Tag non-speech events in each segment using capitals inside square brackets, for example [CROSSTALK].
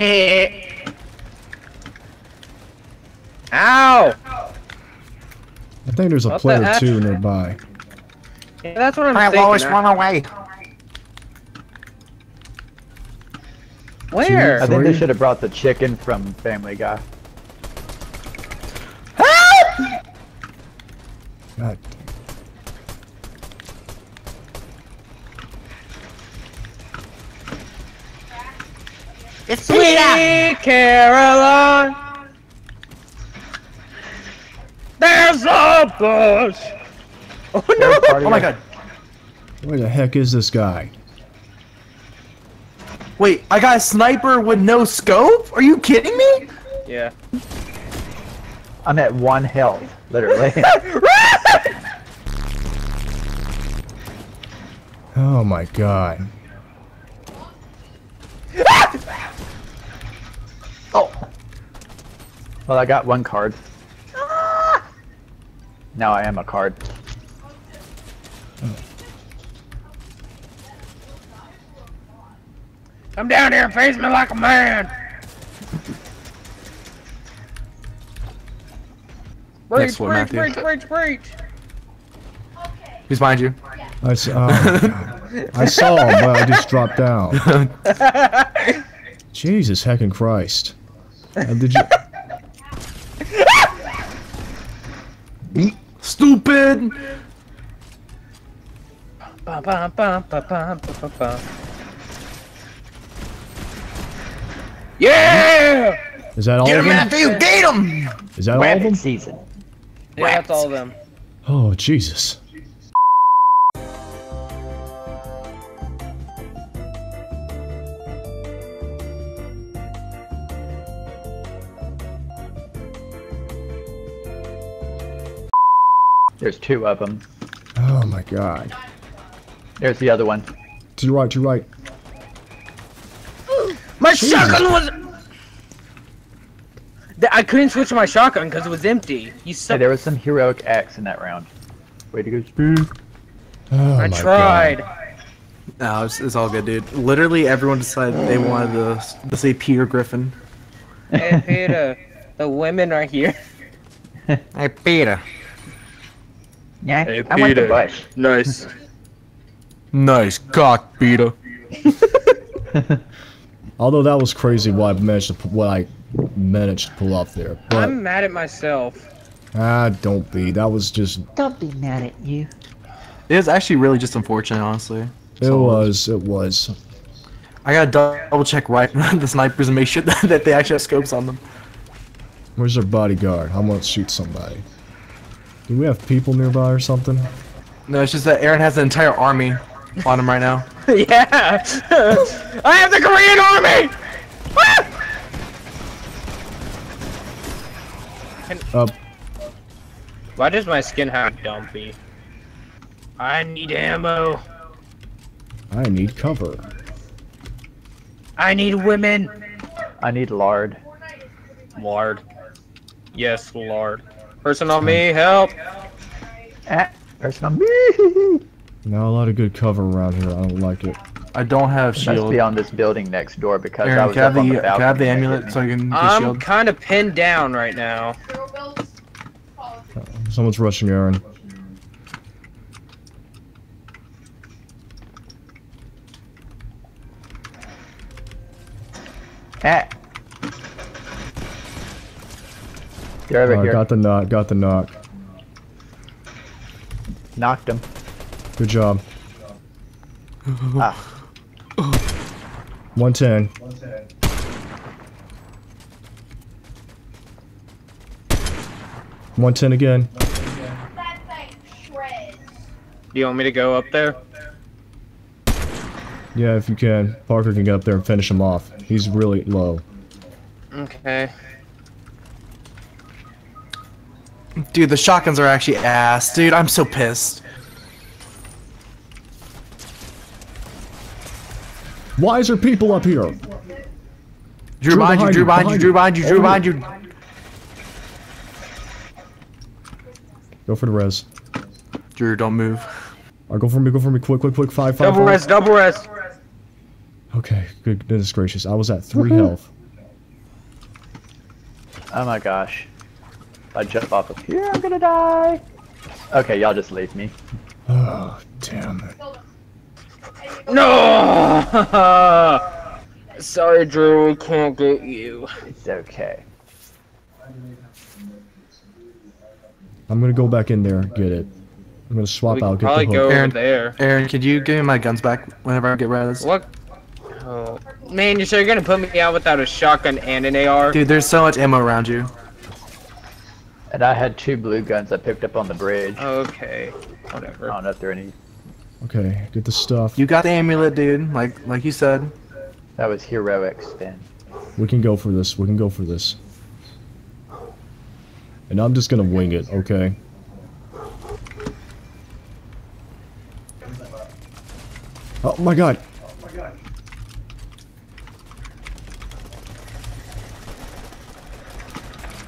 Eh. Ow! I think there's a What player F? two nearby. Yeah, that's what I'm I thinking. always run away. Where? I think they should have brought the chicken from Family Guy. God. It's Sweet Caroline. There's a bush. Oh no! Oh my god. Where the heck is this guy? Wait, I got a sniper with no scope? Are you kidding me? Yeah. I'm at one health, literally. [LAUGHS] Oh my god. Well, I got one card. Now I am a card. Come down here and face me like a man. Breach, Next one, breach, Matthew. breach, breach, breach. Who's behind you? I, s- oh my God. [LAUGHS] I saw him, but I just dropped down. [LAUGHS] Jesus heckin' Christ. Uh, did you? [LAUGHS] Stupid! Yeah! Is that all Get of him, them? Matthew! Get him! Is that all of them? Season. Yeah, that's all of them. Oh Jesus. There's two of them. Oh my God. There's the other one. To your right, to your right. My shotgun was. I couldn't switch my shotgun because it was empty. You Hey, there was some heroic X in that round. Way to go, Spook. Oh I my tried. God. No, it's, it's all good, dude. Literally, everyone decided they wanted to, to say Peter Griffin. Hey, Peter, the women are here. [LAUGHS] Hey, Peter. Yeah, Hey, I want the bush. Nice. [LAUGHS] Nice cock, Peter. [LAUGHS] Although that was crazy what I managed to pu- what I managed to pull off there. But I'm mad at myself. ah, don't be. That was just. Don't be mad at you. It was actually really just unfortunate, honestly. It So- was. It was. I gotta double check right [LAUGHS] the snipers and make sure that, that they actually have scopes on them. Where's their bodyguard? I'm gonna shoot somebody. Do we have people nearby or something? No, it's just that Aaron has an entire army on him right now. [LAUGHS] yeah! [LAUGHS] I have the Korean army! Ah! Up. Why does my skin have dumpy? I need ammo. I need cover. I need women. I need lard. Lard. Yes, Lord. Person on me, help! Ah, there's some. Must Not a lot of good cover around here. I don't like it. I don't have shield. Must be on this building next door because I Aaron, was can I have up on the, the can I balcony. have the and they hit amulet so I can get I'm shield? kind of pinned down right now. Someone's rushing Aaron. Ah. They're over Oh, here. got the knock. Got the knock. Knocked him. Good job. Ah. 110. One ten again. That thing shreds. Do you want me to go up there? Yeah, if you can. Parker can get up there and finish him off. He's really low. Okay. Dude, the shotguns are actually ass. Dude, I'm so pissed. Why is there people up here? Drew Drew behind you, Drew you, behind you, Drew behind you, Drew Over behind you. Go for the res. Drew, don't move. Or go for me, go for me, quick, quick, quick, five, five, Double five. rest, double rest. Okay, goodness gracious. I was at three health. Oh my gosh. If I jump off of here, I'm gonna die. Okay, y'all just leave me. Oh, damn it. No! [LAUGHS] Sorry, Drew, we can't get you. It's okay. I'm gonna go back in there, get it. I'm gonna swap We out, could get the probably hook. go over Aaron. there. Aaron, could you give me my guns back whenever I get rid of this? What? Oh. Man, you're sure you're gonna put me out without a shotgun and an AR? Dude, there's so much ammo around you. And I had two blue guns I picked up on the bridge. Okay, whatever. I don't know if there are any. Okay, get the stuff. You got the amulet, dude. Like like you said. That was heroics then. We can go for this. We can go for this. And I'm just gonna wing it, okay? Oh my god.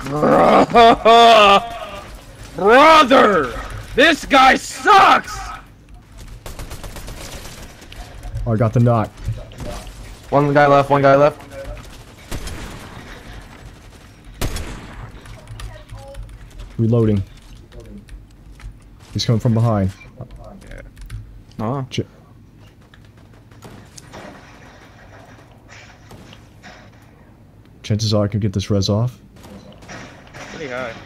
[LAUGHS] Brother! This guy sucks! Oh, I got the knock. One guy left. One guy left. Reloading. He's coming from behind. Oh. Ch- Chances are I can get this res off. Pretty high.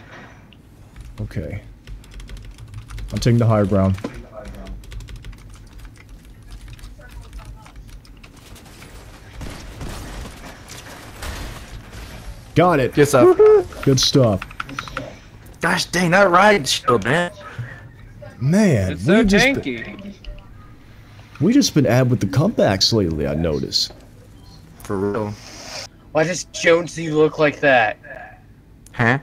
Okay. I'm taking the higher ground. Got it. Good stuff. [LAUGHS] Good stuff. Gosh dang, that ride shield, man. Man, It's so we just tanky. we just been ad with the comebacks lately. I notice. For real. Why does Jonesy look like that? Huh?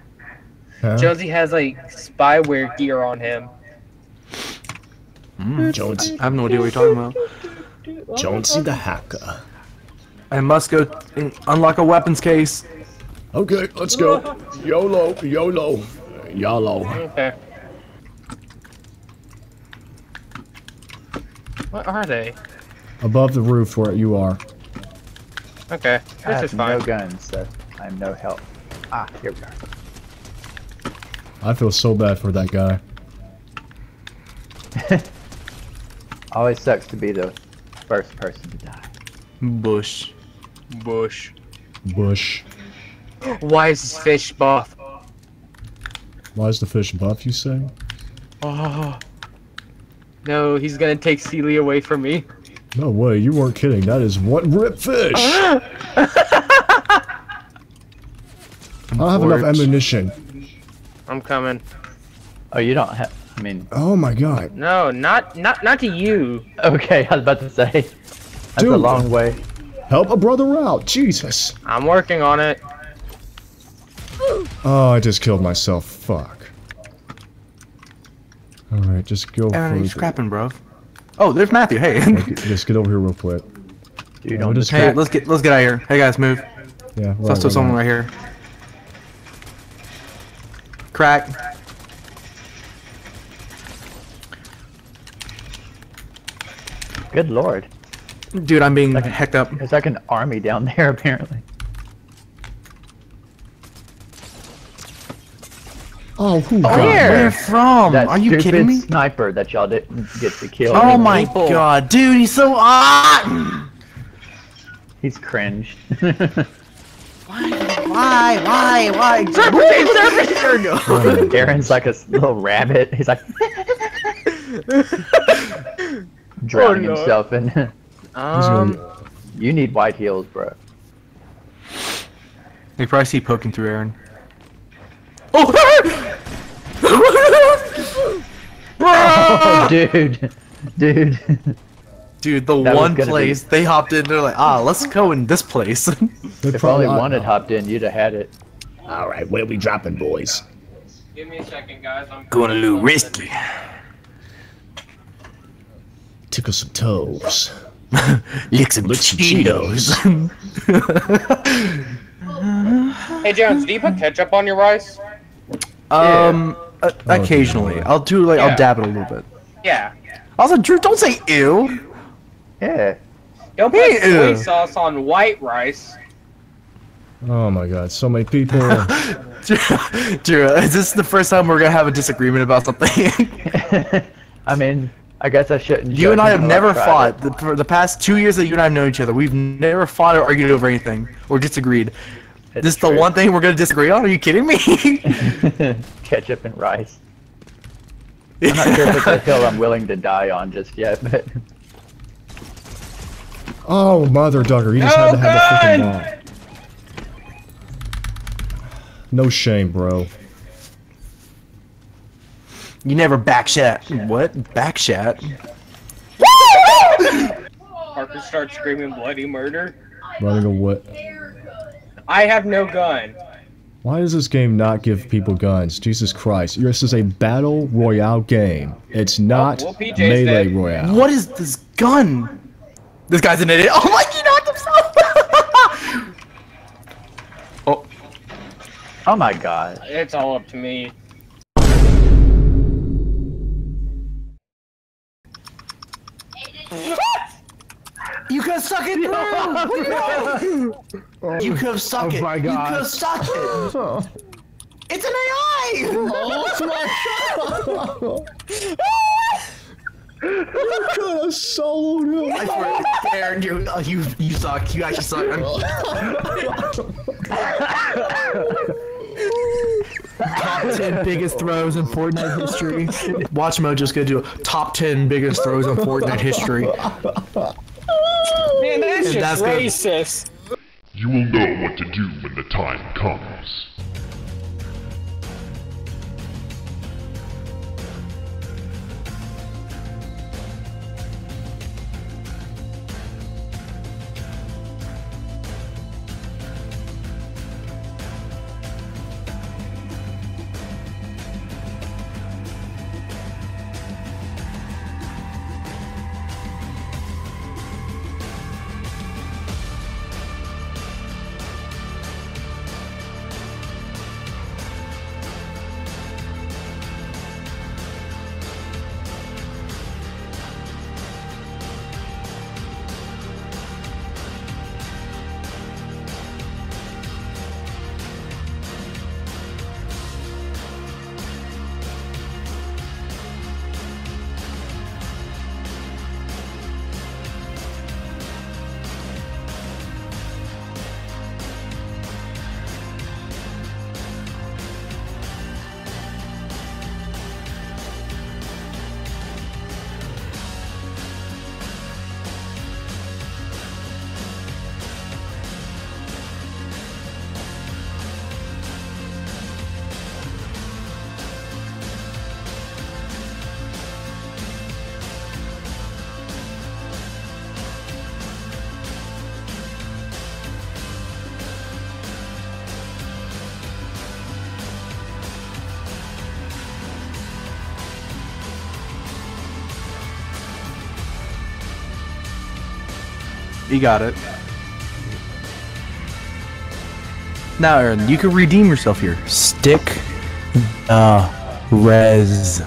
Huh? Jonesy has like spyware gear on him. Jones, I have no idea what you're talking about. Jonesy the hacker. I must go unlock a weapons case. Okay, let's go. YOLO, YOLO, YOLO. Okay. What are they? Above the roof where you are. Okay, I this have is no guns, so I'm no help. Ah, here we are. I feel so bad for that guy. [LAUGHS] Always sucks to be the first person to die. Bush. Bush. Bush. Why is this fish buff? Why is the fish buff, you say? Oh. No, he's gonna take Celia away from me. No way, you weren't kidding. That is one rip fish. [LAUGHS] I don't have enough ammunition. I'm coming. Oh, you don't have. I mean, Oh my god. No, not not not to you. okay, [LAUGHS] I was about to say. That's a long way. Help a brother out. Jesus. I'm working on it. Oh, I just killed myself. Fuck. Alright, just go Aaron, for you it. scrapping, bro? Oh, there's Matthew. Hey. Okay, Just get over here real quick. Dude, Yeah, on we'll just hey, let's get let's get out of here. Hey guys, move. Yeah, So right, still right, someone right. right here. Crack. Good lord. Dude, I'm being Second. hecked up. There's like an army down [LAUGHS] there, apparently. Oh, who oh, got Where me? from? that Are you kidding me? sniper that y'all didn't get to kill. Oh my oh. god, dude, he's so hot! He's cringed. [LAUGHS] Why, why, why? There we go. [LAUGHS] Aaron's like a little rabbit. He's like [LAUGHS] drowning Oh, no. himself in. Um, you need white heels, bro. They probably see poking through Aaron. Oh! [LAUGHS] Oh, dude, dude. Dude, the That one gonna be- place they hopped in, they're like, ah, let's go in this place. [LAUGHS] They if probably- only one had hopped in, you'd have had it. Alright, where we dropping, boys? give me a second, guys. I'm Going a little risky. [LAUGHS] Tickle some toes. [LAUGHS] Lick some Lick some Cheetos. Hey, Jones, do you put ketchup on your rice? um, o- occasionally. I'll do like, Yeah. I'll dab it a little bit. Yeah. Also, Drew, don't say ew. Yeah. Don't put Hey, soy sauce on white rice. Oh my god, so many people. [LAUGHS] Drew, is this the first time we're gonna have a disagreement about something? [LAUGHS] I mean, I guess I shouldn't. you and I have never fought. The, for the past two years that you and I have known each other, we've never fought or argued over anything or disagreed. It's this is the one thing we're gonna disagree on? Are you kidding me? [LAUGHS] Ketchup and rice. I'm not sure if it's a hill I'm willing to die on just yet, but oh, mother ducker, he just No had to have a freaking gun! bomb. No shame, bro. you never backshot. What? Backshot? Parker starts screaming bloody murder. Running away. They're. I have no gun. Why does this game not give people guns? Jesus Christ. This is a battle royale game. It's not well, melee dead. royale. What is this gun? This guy's an idiot. [LAUGHS] Oh my, he knocked himself. [LAUGHS] oh, oh my gosh. It's all up to me. you could have suck it through. [LAUGHS] you could have sucked Oh it. my You could God. have sucked it. Oh, It's an AI. you could have soloed I him. swear, Aaron, [LAUGHS] you, uh, you, you suck. You actually suck. I'm- [LAUGHS] top 10 biggest throws in Fortnite history. Watch Mojo's gonna do top 10 biggest throws in Fortnite history. Man, that's And just that's good. racist. You will know what to do when the time comes. You got it. Now, Aaron, you can redeem yourself here. Stick the res.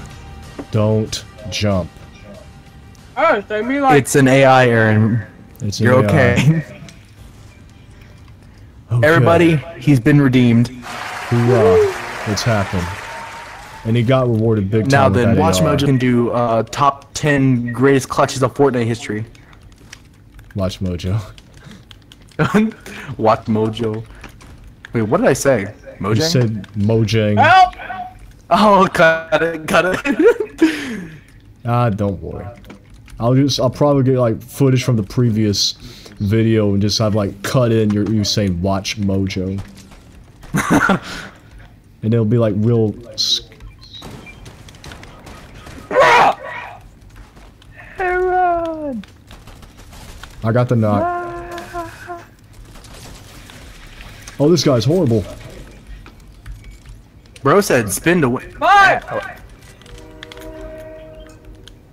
Don't jump. Oh, so me like It's an AI, Aaron. It's an You're AI. okay. [LAUGHS] Okay. Everybody, he's been redeemed. Hoorah. It's happened. And he got rewarded big time. Now then, Watch AR. Mojo can do uh, top 10 greatest clutches of Fortnite history. Watch Mojo. [LAUGHS] Watch Mojo. Wait, what did I say? You Mojang? said Mojang. help. oh, cut it, cut it. [LAUGHS] Ah, don't worry. I'll just I'll probably get like footage from the previous video and just have like cut in your you saying watch Mojo. [LAUGHS] and it'll be like real s- Aaron! I got the knock. Oh, this guy's horrible. Bro said spin to win. Mine. Oh.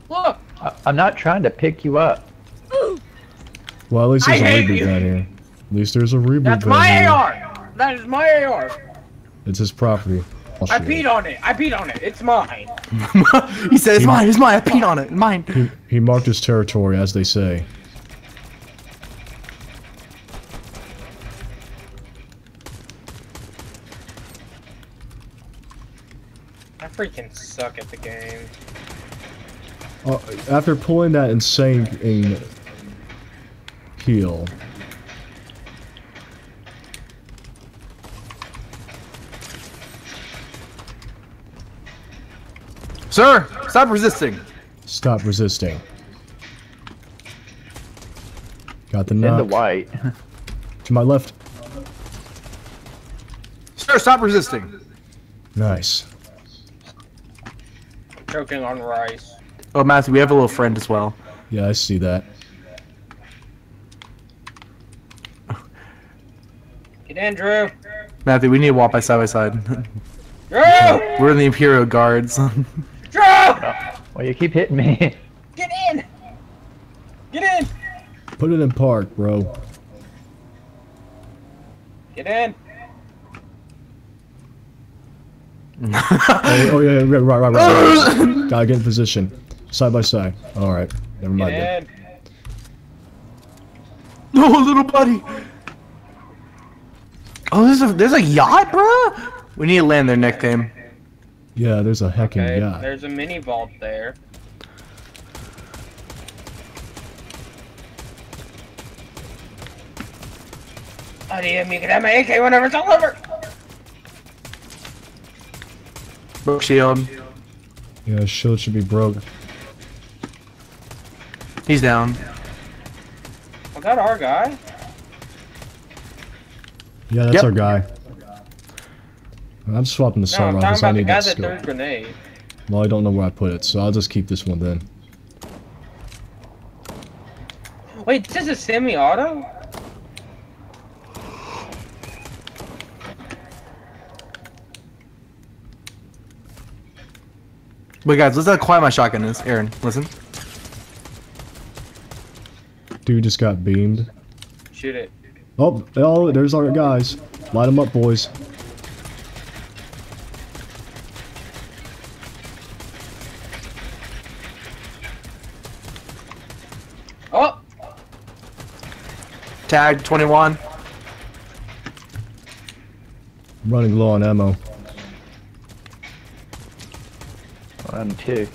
Look. I- I'm not trying to pick you up. Well, at least there's I a hate reboot down here. At least there's a reboot That's my here. AR. That is my AR. It's his property. I'll I shoot peed it. on it. I peed on it. It's mine. [LAUGHS] he said it's mine, it's mine, I peed on it, mine. He, he marked his territory, as they say. After pulling that insane in heal, Sir, stop resisting. stop resisting. Got the In the white. [LAUGHS] To my left. Sir, stop resisting. Nice. Choking on rice. Oh, Matthew, we have a little friend as well. Yeah, I see that. Get in, Drew. Matthew, we need to walk by side by side. Drew! [LAUGHS] We're in the Imperial Guards. [LAUGHS] Drew! Well, you keep hitting me. Get in! Get in! Put it in park, bro. Get in! [LAUGHS] Oh, oh yeah, yeah, right, right, right, right. Gotta get in position. Side by side. Alright. Never mind then. Get in! no, little buddy. Oh, there's a there's a yacht, bro. We need to land there, Nick Tame. Yeah, there's a heckin' Okay, yacht. there's a mini vault there. Oh, damn, you can have my AK whenever it's all over! Broke shield. Yeah, shield should be broke. He's down. Was that our guy? Yeah, that's Yep. our guy. I'm swapping the No, side I'm because I need guy that that skill. grenade. Well, I don't know where I put it, so I'll just keep this one then. Wait, this is a semi-auto? Wait, guys, listen how quiet my shotgun is. Aaron, listen. Dude just got beamed. Shoot it. Oh, oh, there's our guys. Light them up, boys. Oh! Tag 21. I'm running low on ammo. One, two.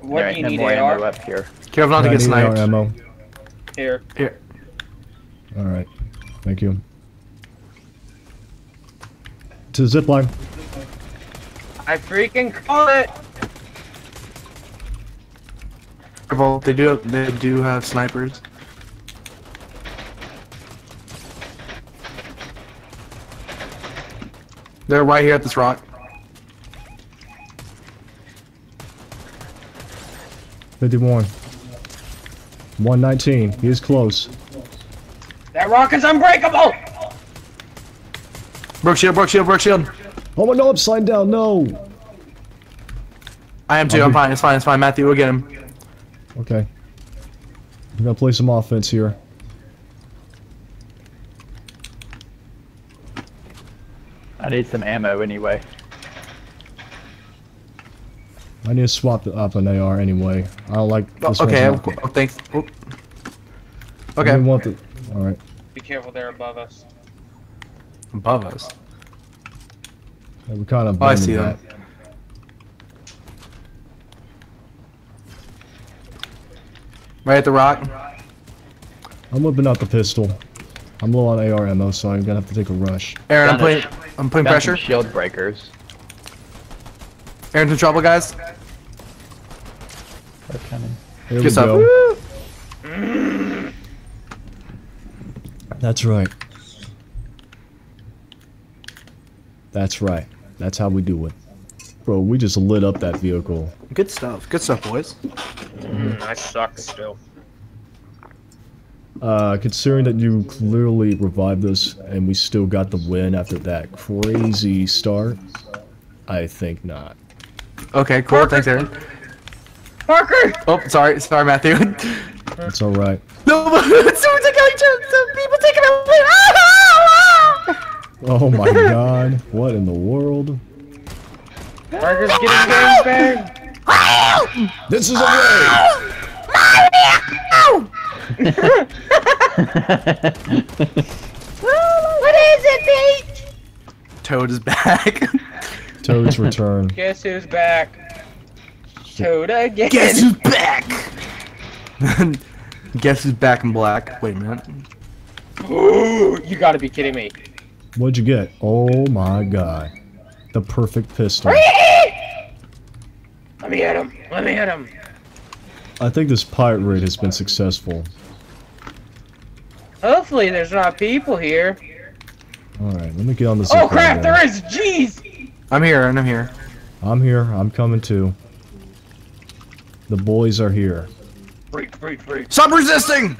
What there do you no need, more ammo AR? up here. Careful not to I get need sniped. ammo. Here. Here. Alright. Thank you. To the zip line. I freaking call it! Careful. They do. They do have snipers. They're right here at this rock. Fifty-one. One nineteen. He is close. That rock is unbreakable! Broke shield. Broke shield. Broke shield. Oh my no, upside down, no! I am too. I'll I'm fine. It's fine. It's fine. Matthew, we'll get him. Okay. We're gonna play some offense here. I need some ammo anyway. I need to swap it up an AR anyway. I don't like Oh, okay. one's Oh, thanks. Oh. I Okay. didn't want the. Alright. Be careful there above us. Above us. Yeah, we kind of Oh, I abandoned see that. them. Right at the rock. I'm whipping out the pistol. I'm low on AR ammo, so I'm gonna have to take a rush. Aaron, I'm putting. I'm putting pressure. shield breakers. Aaron's in trouble, guys. They're coming. Here we Good stuff. That's right. That's right. That's how we do it. Bro, we just lit up that vehicle. Good stuff. Good stuff, boys. Mm, I suck still. Uh, considering that you clearly revived us and we still got the win after that crazy start, I think not. Okay, cool. Thanks, Aaron. Parker! Oh, sorry. Sorry, Matthew. It's alright. no, but someone take out each other. Some people taking out. [LAUGHS] Oh my god. What in the world? Parker's getting gang banged! This is a raid! [LAUGHS] Toad is back. [LAUGHS] Toad's [LAUGHS] return. Guess who's back? Toad again. Guess who's back? [LAUGHS] Guess who's back in black? Wait a minute. Ooh, you gotta be kidding me. What'd you get? Oh my god. The perfect pistol. Let me hit him. Let me hit him. I think this pirate raid has been successful. Hopefully there's not people here. Alright, let me get on this. Oh crap, there is. Jeez. I'm here and I'm here. I'm here. I'm coming too. The boys are here. Freak, freak, freak. Stop resisting!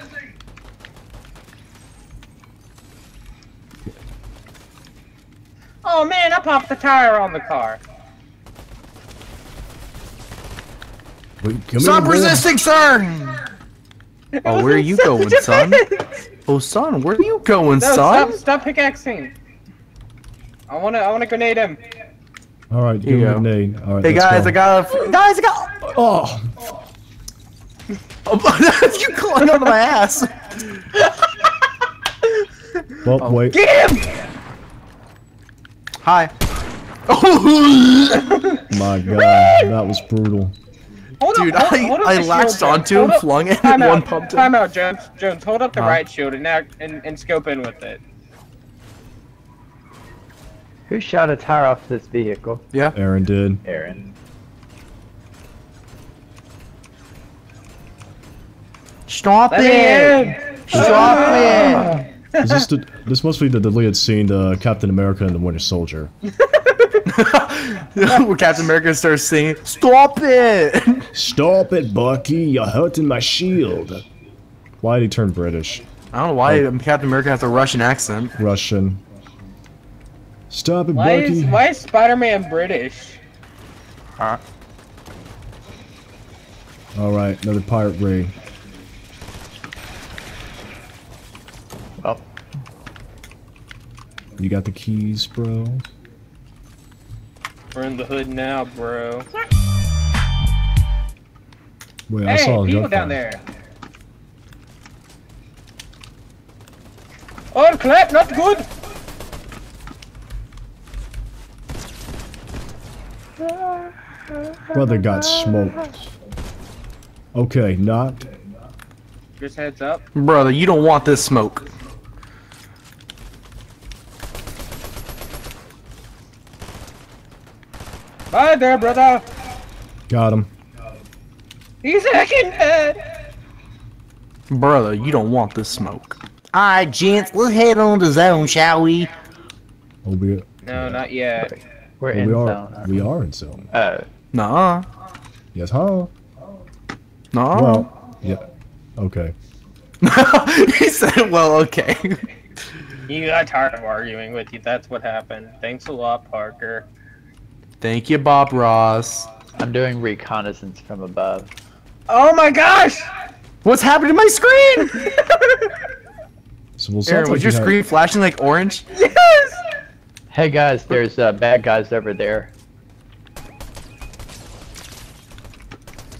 Oh man, I popped the tire on the car. Wait, come Stop resisting, sir! [LAUGHS] Oh, where are you going, son? Oh, son, where are you going, No, son? stop, stop pickaxing. I wanna, I wanna grenade him. Alright, Here give you me a go. Alright, Hey guys, go. I got a guys, I got. Oh! [LAUGHS] Oh, [LAUGHS] you climbed onto my ass. [LAUGHS] Well, Oh. wait. Get him! Hi. Oh. my god, that was brutal. Hold Dude, up, hold, I- hold up I the shield, latched onto him, up- flung it, Time one out, pumped it. Time out, Jones. Jones, hold up the Huh? right shield and now and, and scope in with it. Who shot a tire off this vehicle? Yeah. Aaron did. Aaron. Stop Let me in! Stop ah! it! Is this the, this must be the deleted scene to Captain America and the Winter Soldier. [LAUGHS] Where Captain America starts singing, "Stop it!" Stop it, Bucky! You're hurting my shield. Why did he turn British? I don't know why oh. Captain America has a Russian accent. Russian. Stop it, Why Bucky! is why is Spider-Man British? Huh? Alright, another pirate raid. Well, You got the keys, bro? We're in the hood now, bro. Wait, I saw a people gunfire. down there. Oh, clap, not good. Brother got smoked. Okay, not. Just heads up. Brother, you don't want this smoke. Bye there, brother. Got him. He's hacking dead. Brother, you don't want this smoke. Alright, gents, let's head on the zone, shall we? Oh, we, No, not yet. We're we in are. zone. aren't We are in zone. Uh, we? Oh, Nah. Yes, huh? Nah. Well, yeah. Okay. [LAUGHS] he said, well, okay. You got tired of arguing with you. That's what happened. Thanks a lot, Parker. Thank you, Bob Ross. I'm doing reconnaissance from above. Oh my gosh! What's happening to my screen? So, well, sounds Aaron, like was your you had- screen flashing like orange? [LAUGHS] yes! Hey guys, there's uh, bad guys over there.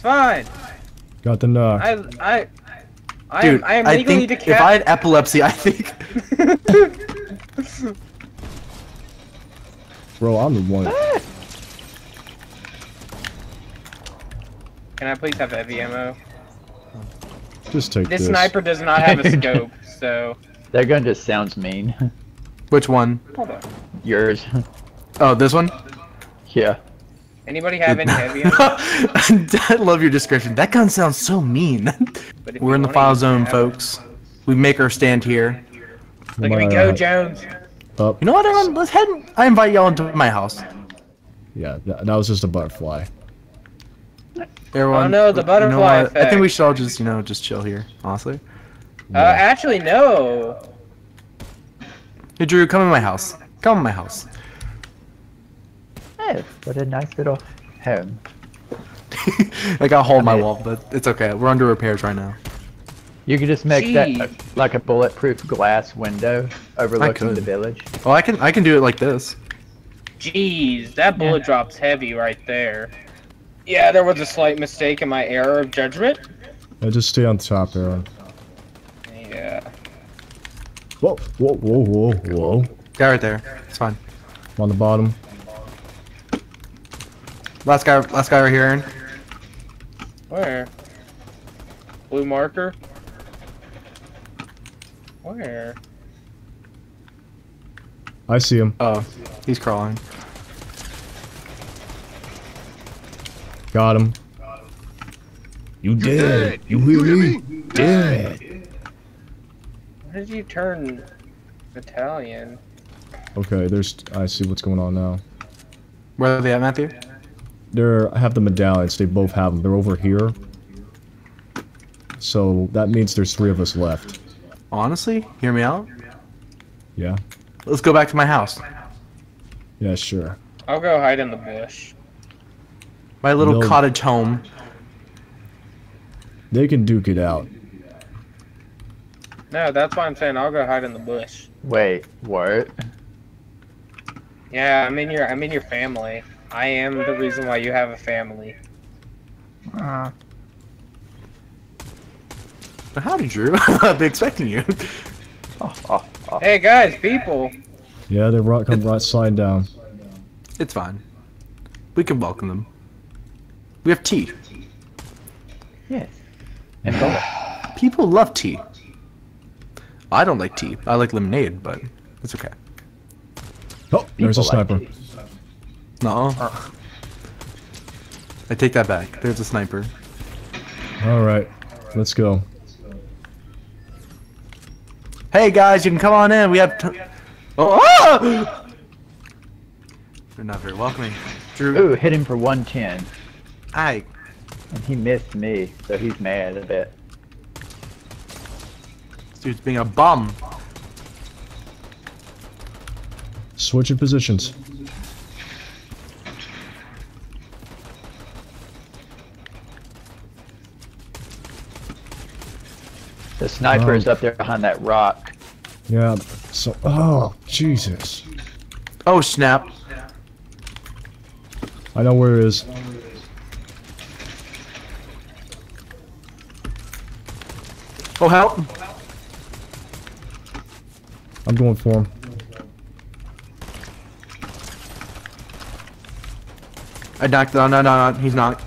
Fine. got the knock. I, I, I Dude, am, I am I legally think if I had epilepsy, I think. [LAUGHS] Bro, I'm the one. Can I please have heavy ammo? Just take This this. sniper does not have a [LAUGHS] scope, so. That gun just sounds mean. [LAUGHS] Which one? Hold on. Yours. Oh, this one? yeah. Anybody have any heavy? [LAUGHS] I love your description. That gun sounds so mean. But [LAUGHS] We're in the wanna file zone, ammo- folks. We make our stand here. Look at me go, Jones. Up. You know what, Aaron? Let's head. I invite y'all into my house. Yeah, that, that was just a butterfly. Everyone. Oh, no, the you know butterfly? I think we should all just, you know, just chill here. Honestly. Uh, actually, no. Hey, Drew, come in my house. Come in my house. Hey, what a nice little home. [LAUGHS] I got a hole in my wall, but it's okay. We're under repairs right now. You could just make that Jeez. uh, like a bulletproof glass window overlooking the village. Well, I can I can do it like this. Jeez, that bullet drops heavy right there. Yeah, there was a slight mistake in my error of judgment. Yeah, just stay on top, Aaron. Yeah. Whoa, whoa, whoa, whoa, whoa. Guy right there. It's fine. On the bottom. Last guy, last guy right here, Aaron. Where? Blue marker? Where? I see him. Oh, he's crawling. Got him. You dead. You hear me? Dead. Why did you turn Italian? Okay, there's. I see what's going on now. Where are they at, Matthew? They're. I have the medallions. They both have them. They're over here. So that means there's three of us left. Honestly, hear me out. Yeah. Let's go back to my house. Yeah, sure. I'll go hide in the bush. My little No. cottage home. They can duke it out. No, that's why I'm saying I'll go hide in the bush. Wait, what? Yeah, I'm in your I'm in your family. I am the reason why you have a family. Uh, but howdy, Drew. I've been expecting you. Oh, oh, oh. Hey guys, people. Yeah, they right come right side down. It's fine. We can welcome them. We have tea. Yes. And go. People love tea. I don't like tea. I like lemonade, but it's okay. Oh, there's a People like sniper. tea. No. I take that back. There's a sniper. All right, let's go. Hey guys, you can come on in. We have. T- oh, ah! They're not very welcoming. Drew, Ooh, hit him for 110. I. And he missed me, so he's mad a bit. This dude's being a bum. Switching positions. The sniper is Oh. up there behind that rock. Yeah. So. Oh, Jesus. Oh snap! I know where it is. Oh help! I'm going for him. I knocked. No, no, no, no. He's not.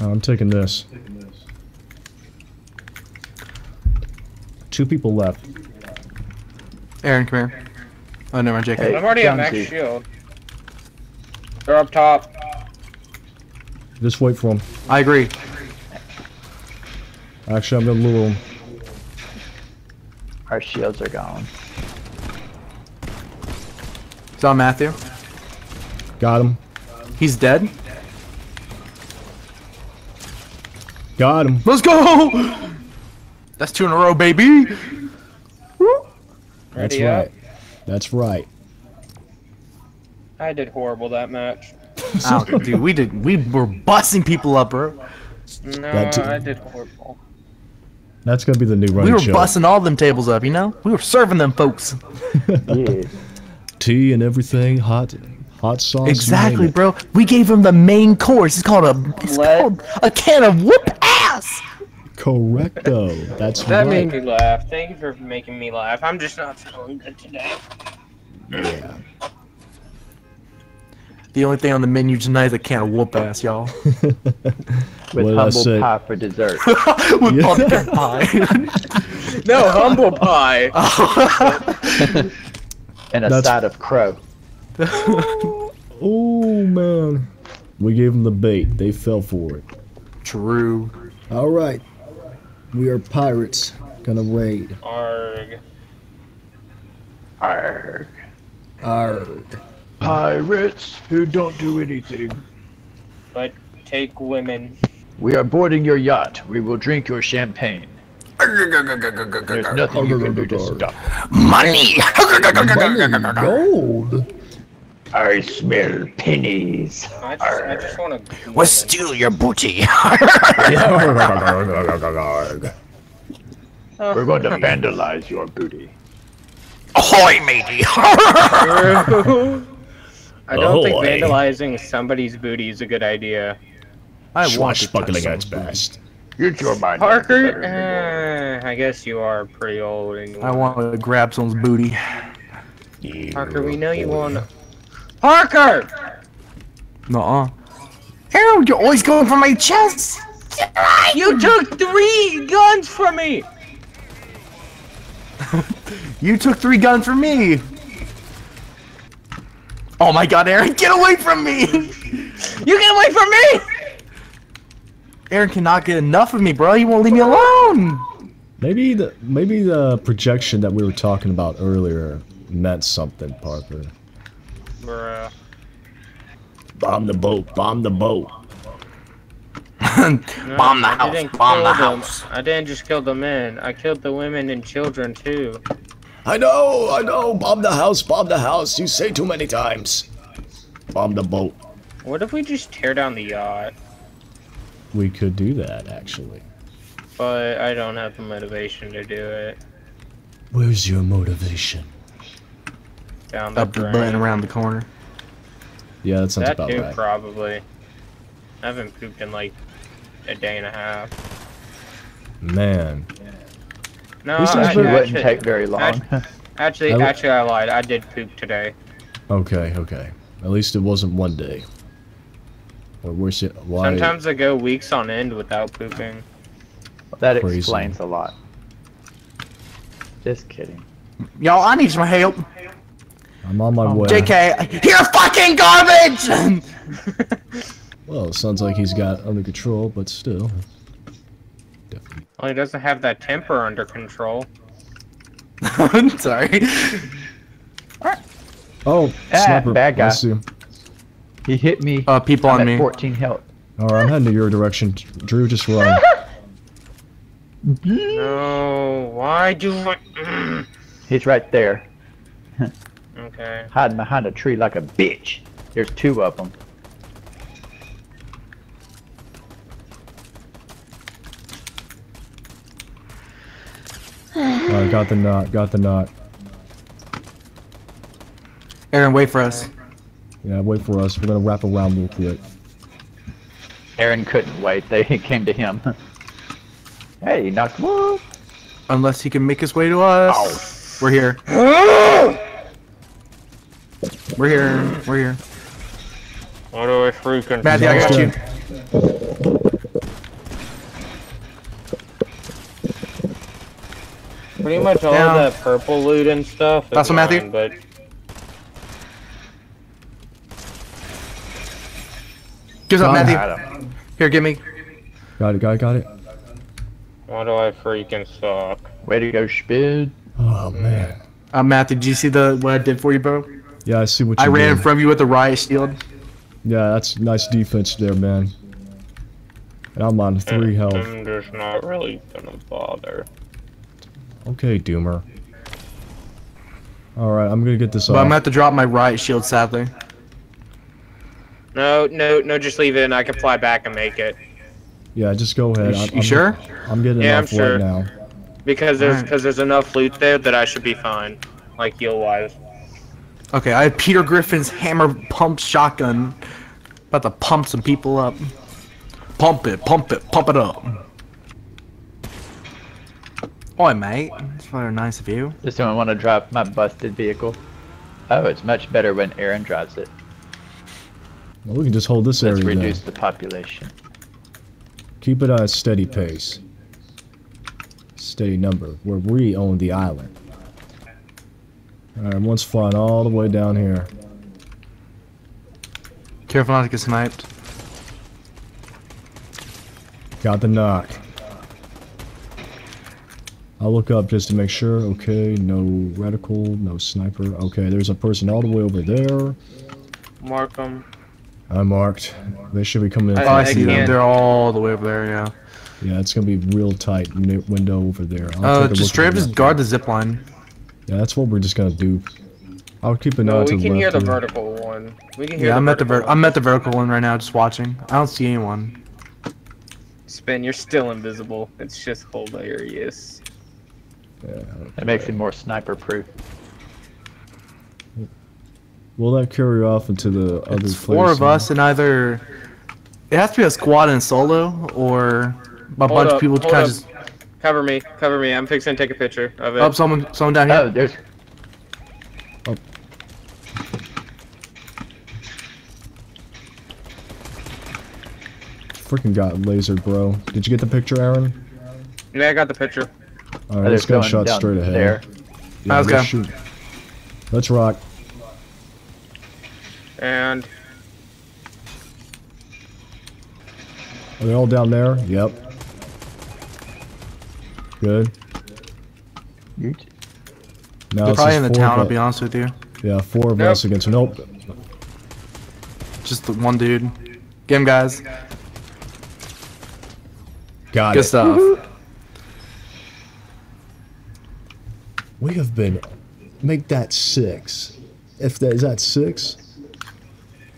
Uh, I'm taking this. Two people left. Aaron, come here. Oh, never mind, JK. Hey. I'm already at max shield. They're up top. Just wait for him. I agree. Actually, I'm gonna lure him. Our shields are gone. It's on Matthew. Got him. He's dead. Got him. Let's go! That's two in a row, baby. That's Ready up? right. That's right. I did horrible that match. [LAUGHS] Ow, oh, dude, we did. We were busting people up, bro. No, That too. I did horrible. That's gonna be the new run. We were show. busting all them tables up, you know. We were serving them folks. [LAUGHS] Yeah. Tea and everything, hot, hot sauce. Exactly, bro. We gave them the main course. It's called a. It's Let- called a can of whoop ass. Correcto. That's That right. made me laugh. Thank you for making me laugh. I'm just not feeling good today. Yeah. The only thing on the menu tonight is a can of whoop ass, y'all. With [LAUGHS] What did I humble pie for dessert. [LAUGHS] With pumpkin pie. [LAUGHS] No, humble pie. and a That's- side of crow. Oh man. We gave them the bait. They fell for it. True. All right. We are pirates. Gonna raid. Arg. Arrgh. Arg. Pirates who don't do anything. But take women. We are boarding your yacht. We will drink your champagne. There's nothing you can do to stop. Money. Gold. I smell pennies. I just, I just want to. We'll steal your booty. [LAUGHS] We're going to vandalize your booty. Ahoy, matey. [LAUGHS] [LAUGHS] I don't think vandalizing somebody's booty is a good idea. I want to touch Swashbuckling at someone's its booty. best. Use your mind. Parker, uh, I guess you are pretty old anyway. I want to grab someone's booty. Parker, we know you want. Parker! Nuh-uh. Harold, you're always going for my chest. You took three guns from me! [LAUGHS] You took three guns from me. Oh my god, Aaron, get away from me! [LAUGHS] You get away from me! Aaron cannot get enough of me, bro. He won't leave me alone. Maybe the maybe the projection that we were talking about earlier meant something, Parker. Bruh. Bomb the boat, bomb the boat. No, [LAUGHS] Bomb the I house, bomb the them. house. I didn't just kill the men. I killed the women and children too. I know, I know, bomb the house, bomb the house. You say too many times. Bomb the boat. What if we just tear down the yacht? We could do that, actually. But I don't have the motivation to do it. Where's your motivation? Down the Up the button around the corner. Yeah, that sounds That about too, right. probably. I haven't pooped in like a day and a half. Man, No, This is I, Actually, wouldn't take very long. actually, [LAUGHS] I actually, I lied. I did poop today. okay, okay. At least it wasn't one day. Or worse yet, why? Sometimes I go weeks on end without pooping. that Crazy. explains a lot. Just kidding. Y'all, I need some help. I'm on my um, way. JK, you're fucking garbage! [LAUGHS] Well, sounds like he's got under control, but still. Definitely. Well, he doesn't have that temper under control. I'm [LAUGHS] Sorry. Oh, Ah, sniper. bad guy. I see him. He hit me. Uh, people I'm on at me. 14 health. All right, I'm heading to your direction. Drew, just run. [LAUGHS] No, why do I? He's right there, [LAUGHS] okay. hiding behind a tree like a bitch. There's two of them. All right, got the knot. Got the knot. Aaron, wait for us. Yeah, wait for us. We're gonna wrap around real quick. Aaron couldn't wait. They [LAUGHS] came to him. hey, knocked wood. Unless he can make his way to us. We're here. We're here. We're here. What do I freaking? Matthew, I got you. Pretty much all Down. of that purple loot and stuff. That's what Matthew- mine, But Give us up, Matthew. Here, give me. Got it. Got it. Got it. why do I freaking suck? Way to go, Spid. Oh man. Uh, Matthew, did you see the what I did for you, bro? Yeah, I see what you I ran did. from you with the riot shield. Yeah, that's nice defense there, man. And I'm on three health. I'm just not really gonna bother. Okay, Doomer. All right, I'm gonna get this But I'm off. gonna have to drop my riot shield, sadly. No, no, no. Just leave it, and I can fly back and make it. Yeah, just go ahead. You, I'm, you I'm- sure? I'm getting Yeah, I'm sure. now. Because there's Alright. because there's enough loot there that I should be fine, like heal wise. Okay, I have Peter Griffin's hammer pump shotgun. About to pump some people up. Pump it, pump it, pump it up. Oi, mate. It's very nice of you. don't want to drive my busted vehicle? Oh, it's much better when Aaron drives it. Well, we can just hold this Let's area. reduce Then. the population. Keep it at a steady pace. Steady number, where we own the island. Alright, one's flying all the way down here. Careful not to get sniped. Got the knock. I'll look up just to make sure. Okay, no reticle, no sniper. Okay, there's a person all the way over there. Mark them. I marked. They should be coming in. I- Oh, I I see them. They're all the way over there, yeah. Yeah, it's gonna be real tight window over there. I'll Uh, just look straight up just guard the zip line. Yeah, that's what we're just gonna do. I'll keep an eye No, to we can hear the here. vertical one. We can hear Yeah, the I'm at the ver- vertical I'm one. at the vertical one right now, just watching. I don't see anyone. Spin, you're still invisible. It's just hilarious. Yeah. It makes him more sniper proof. Will that carry off into the other It's four of place? us and either it has to be a squad and solo or A bunch up, of people hold kind of just. Cover me, cover me. I'm fixing to take a picture of it. Oh, someone, someone down Oh, here. there's oh. Freaking got laser, bro. Did you get the picture, Aaron? Yeah, I got the picture. All oh, right, let's go someone shot straight ahead. there. Yeah, Let's let's go. shoot. Let's rock. And Are they all down there? Yep. Good. Yeet. Now They're probably in the town. of I'll be honest with you. Yeah, four of Nope. us against. Nope. Just the one dude. Get him, guys. Got Good it. stuff. We have been. Make that six. If that is that six,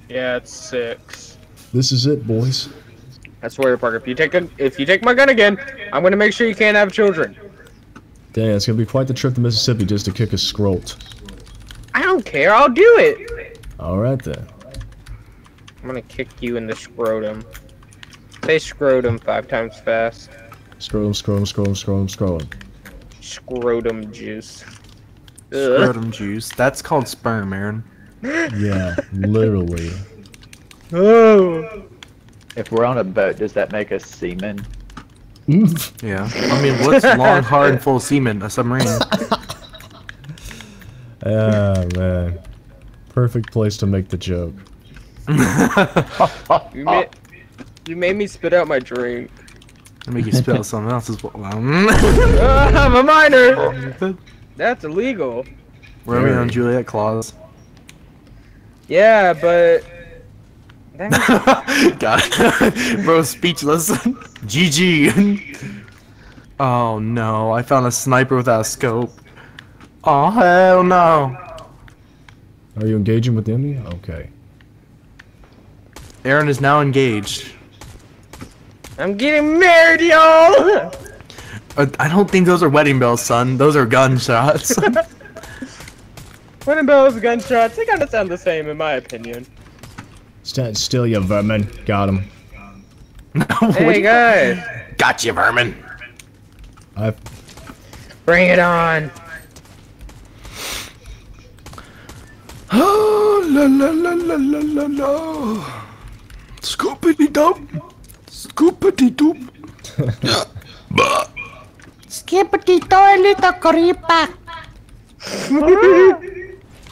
yeah, it's six. this is it, boys. I swear, Parker. If you take a, if you take my gun again, I'm gonna make sure you can't have children. Dang, it's gonna be quite the trip to Mississippi just to kick a scrolt. I don't care. I'll do it. All right then. I'm gonna kick you in the scrotum. Say scrotum five times fast. Scrotum, scrotum, scrotum, scrotum, scrotum. Scrotum juice. Ugh. Scrotum juice. That's called sperm, Aaron. Yeah, literally. Oh. If we're on a boat, does that make us seamen? [LAUGHS] Yeah. I mean, what's long, hard, full of semen? A submarine. [LAUGHS] Ah man, perfect place to make the joke. [LAUGHS] You made, you made me spit out my drink. Make you spit out something else as well. Ah, I'm a minor. That's illegal. Romeo and Juliet clause. Yeah, but. That- Got it. Bro, speechless. [LAUGHS] GG. [LAUGHS] Oh no, I found a sniper without a scope. Oh hell no. Are you engaging with the enemy? Okay. Aaron is now engaged. I'm getting married, y'all. [LAUGHS] Uh, I don't think those are wedding bells, son. Those are gunshots. [LAUGHS] Wedding bells, gunshots, they kind of sound the same in my opinion. Stand still, you vermin. Got him. [LAUGHS] Hey guys, Got you, vermin. I. bring it on. Oh, [GASPS] la la la la la la la. Scoopity dub. Scoopity doop. Skippity toilet creeper.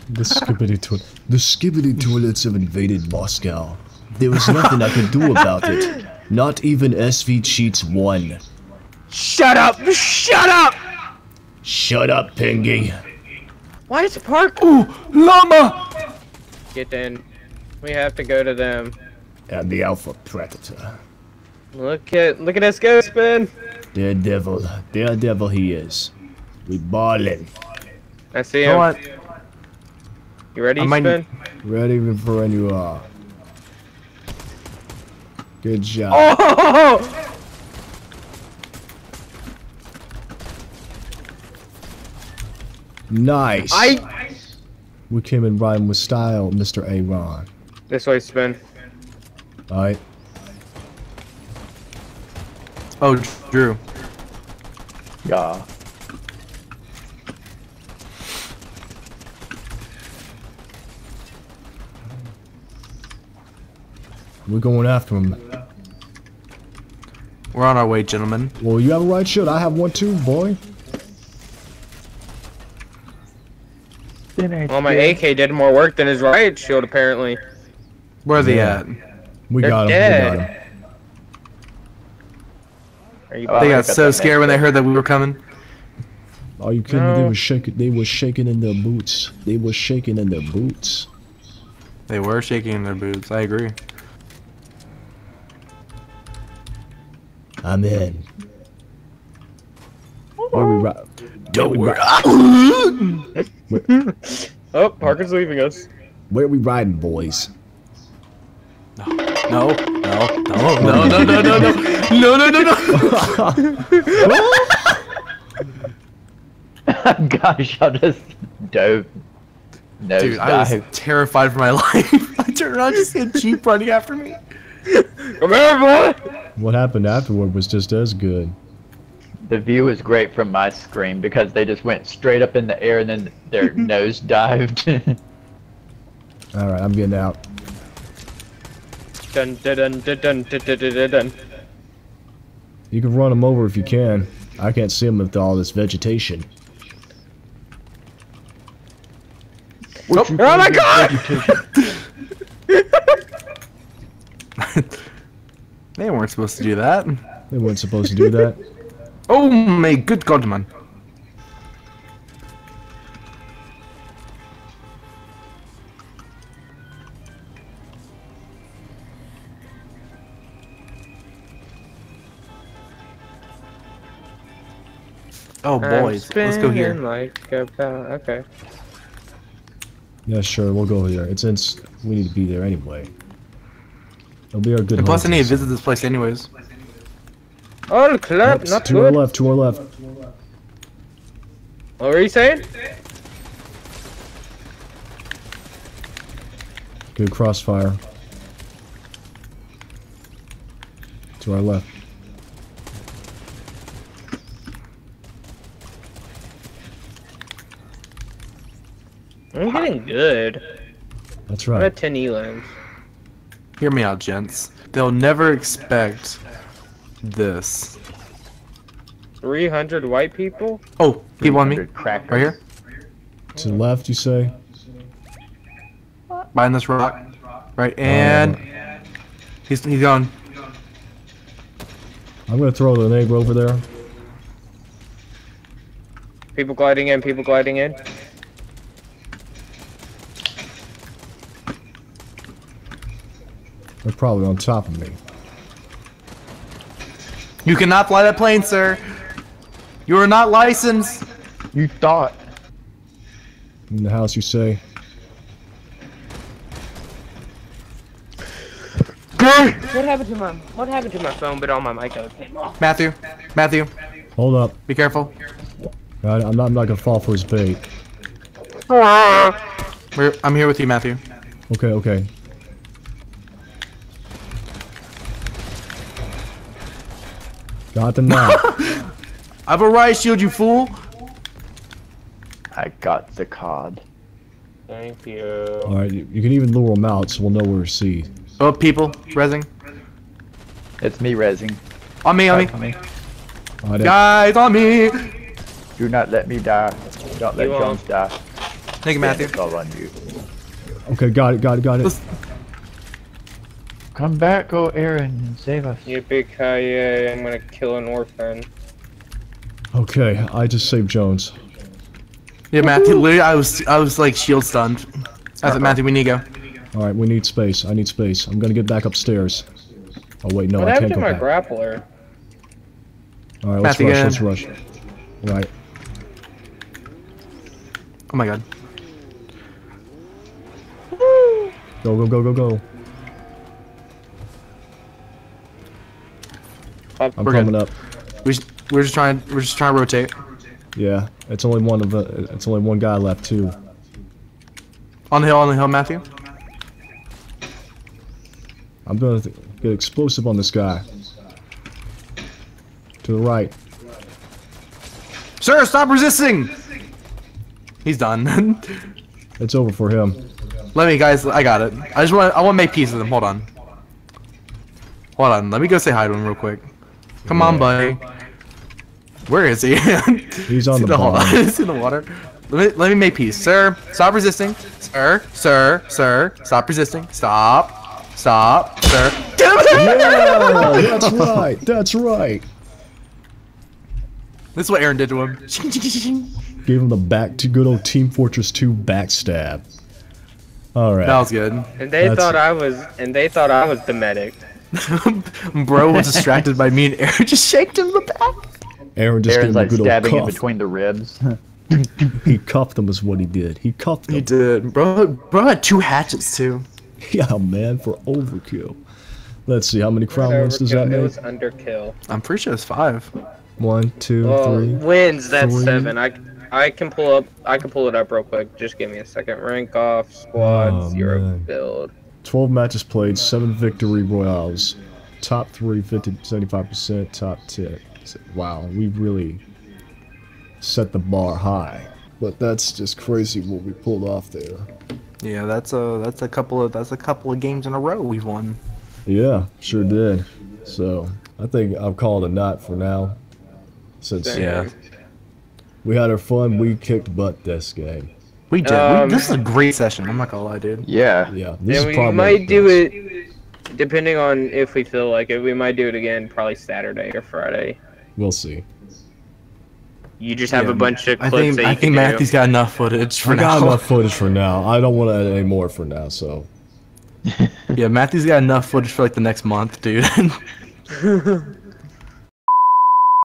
The skibidi toilet. The skibidi toilets have invaded Moscow. There was nothing I could do about it. Not even SV Cheats 1. Shut up! Shut up! Shut up, Pingy. Why is Park? Ooh, llama. Get in. We have to go to them. And the Alpha Predator. Look at look at us go, spin. Daredevil. Daredevil he is. We ballin'. I see You him. know what? You ready, I might- spin? Ready for when you are. Good job. Oh! Nice. I. We came in riding with style, Mr. Aaron. This way, spin. Alright. Oh, Drew. Yeah. We're going after him. We're on our way, gentlemen. Well, you have a riot shield. I have one too, boy. Well, my AK did more work than his riot shield, apparently. Where are they Yeah. at? We They're got him. dead. We got him. Are you? Oh, They got got so that scared when they heard that we were coming. Are you kidding me? They No. were shaking. They were shaking in their boots. They were shaking in their boots. They were shaking in their boots. I agree. I'm in. Where we ri- Don't worry. [LAUGHS] Oh, Parker's leaving us. Where are we riding, boys? No, no, no, no, no, no, no, no, no, no, no, no, no. [LAUGHS] Gosh, I just dope. No Dude. I was terrified for my [LAUGHS] life. I turned around, just see a jeep running after me. Come here, boy. What happened afterward was just as good. The view was great from my screen because they just went straight up in the air and then their [LAUGHS] nose dived. All right, I'm getting out. Dun dun dun dun dun dun dun dun. You can run them over if you can. I can't see them with all this vegetation. Oh, oh my god! [LAUGHS] They weren't supposed to do that. They weren't supposed to do that. Oh my good god, man. Oh boys, let's go here. spinning Like a pound- Okay. Yeah, sure, we'll go here. It's in. We need to be there anyway. It'll be our good. And plus, I need to visit this place anyways. Oh, clap, Oops, not to our good. left, to our left. Oh, what were you saying? Good crossfire. To our left. I'm getting good. That's I'm right. at 10 elims. Hear me out, gents. They'll never expect this. 300 white people? Oh, people on me. 300 crackers. Right here. To the left, you say? Behind this rock. Right, oh, and he's he's gone. I'm gonna throw the neighbor over there. People gliding in, people gliding in. They're probably on top of me. You cannot fly that plane, sir. You are not licensed. You thought. In the house, you say? What happened to my What happened to my phone? But all my mic came off. Matthew, Matthew, Hold up. be careful. I, I'm not. I'm not gonna fall for his bait. We're, I'm here with you, Matthew. Okay. Okay. Got the knot. [LAUGHS] I have a riot shield, you fool. I got the cod. Thank you. All right. You, you can even lure them out, so we'll know where to see. Oh, people, resing. It's me rezzing. On me, on me. On me. All right, Guys, on me. Do not let me die. Don't let won't. Jones die. Thank you, Matthew. It's all on you. Okay. Got it. Got it. Got it. Let's- Come back, oh Aaron, and save us. Yippee-ki-yay, I'm gonna kill an orphan. Okay. I just saved Jones. Yeah, Matthew. Literally, I was I was like shield stunned. I said, Matthew, we need to go. All right. We need space. I need space. I'm gonna get back upstairs. Oh wait, no, what I happened can't to go my back. grappler? All right. Let's Matthew, rush. Let's rush. Right. Oh my god. Go. Go. Go. Go. Go. I'm We're coming good. up. We just, we're just trying we're just trying to rotate. Yeah. It's only one of the. It's only one guy left too. On the hill, on the hill, Matthew. I'm gonna get explosive on this guy. To the right. Sir, stop resisting. He's done. [LAUGHS] It's over for him. Let me, guys. I got it. I just want I want to make peace with him. Hold on. Hold on. Let me go say hi to him real quick. Come on, buddy. Where is he? [LAUGHS] He's on He's the in wa- bottom. [LAUGHS] He's in the water. Let me let me make peace, sir. Stop resisting, sir. Sir, sir. Stop resisting. Stop. Stop, sir. Yeah, [LAUGHS] that's right. That's right. This is what Aaron did to him. Gave him the back to good old Team Fortress 2 backstab. All right. That was good. And they That's- thought I was, and they thought I was the medic. [LAUGHS] Bro was distracted by me and Aaron [LAUGHS] just shaked him in the back. Aaron just Aaron's gave him a like good old stabbing in cuff. between the ribs. [LAUGHS] He cuffed him is what he did. He cuffed He him. did. Bro, bro had two hatchets too. Yeah, man, for overkill. Let's see, how many crown wins does that Overkill. It was underkill. I'm pretty sure it's five. One, two, Well, three. wins. That's three. seven. I I can pull up. I can pull it up real quick. Just give me a second. Rank off. Squad Oh, zero man. build. 12 matches played, 7 victory royales. Top 3, 50, 75%, top 10. Wow, we really set the bar high. But that's just crazy what we pulled off there. Yeah, that's a that's a couple of that's a couple of games in a row we've won. Yeah, sure did. So I think I've called a knot for now. Since Same. Yeah. we had our fun, we kicked butt this game. We did. Um, we, this is a great session. I'm not gonna lie, dude. Yeah. Yeah, this Yeah, is we probably might do the it depending on if we feel like it. We might do it again probably Saturday or Friday. We'll see. You just have Yeah, a bunch of I clips think that you I can think do. Matthew's got enough footage for I got enough footage for [LAUGHS] now. I don't want to add any more for now. So yeah, Matthew's got enough footage for like the next month, dude. [LAUGHS] [LAUGHS]